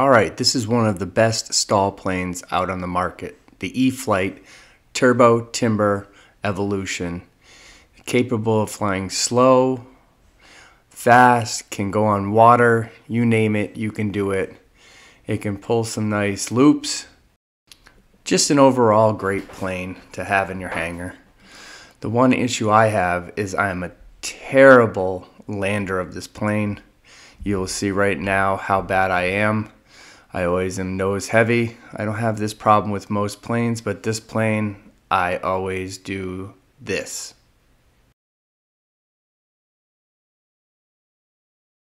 Alright, this is one of the best stall planes out on the market. The E-Flite Turbo Timber Evolution. Capable of flying slow, fast, can go on water, you name it, you can do it. It can pull some nice loops. Just an overall great plane to have in your hangar. The one issue I have is I'm a terrible lander of this plane. You'll see right now how bad I am. I always am nose heavy. I don't have this problem with most planes, but this plane, I always do this.